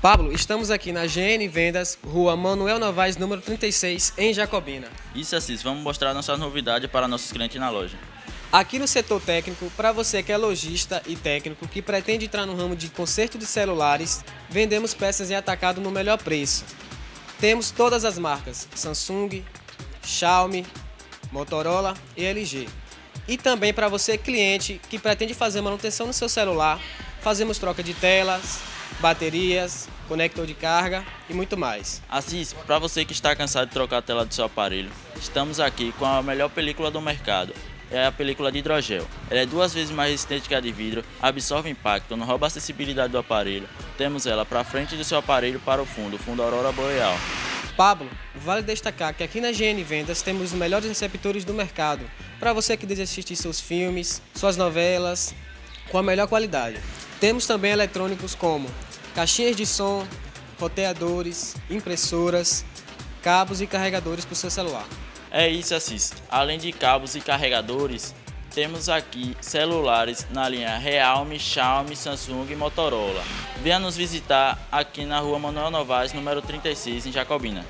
Pablo, estamos aqui na GN Vendas, Rua Manuel Novaes, número 36, em Jacobina. Isso, Assis, vamos mostrar nossas novidades para nossos clientes na loja. Aqui no setor técnico, para você que é lojista e técnico que pretende entrar no ramo de conserto de celulares, vendemos peças em atacado no melhor preço. Temos todas as marcas: Samsung, Xiaomi, Motorola e LG. E também para você cliente que pretende fazer manutenção no seu celular, fazemos troca de telas, baterias, conector de carga e muito mais. Assis, para você que está cansado de trocar a tela do seu aparelho, estamos aqui com a melhor película do mercado. É a película de hidrogel. Ela é duas vezes mais resistente que a de vidro, absorve impacto, não rouba a acessibilidade do aparelho. Temos ela para frente do seu aparelho para o fundo, o fundo Aurora Boreal. Pablo, vale destacar que aqui na GN Vendas temos os melhores receptores do mercado para você que deseja assistir seus filmes, suas novelas com a melhor qualidade. Temos também eletrônicos como caixinhas de som, roteadores, impressoras, cabos e carregadores para o seu celular. É isso, Assis. Além de cabos e carregadores, temos aqui celulares na linha Realme, Xiaomi, Samsung e Motorola. Venha nos visitar aqui na rua Manuel Novaes, número 36, em Jacobina.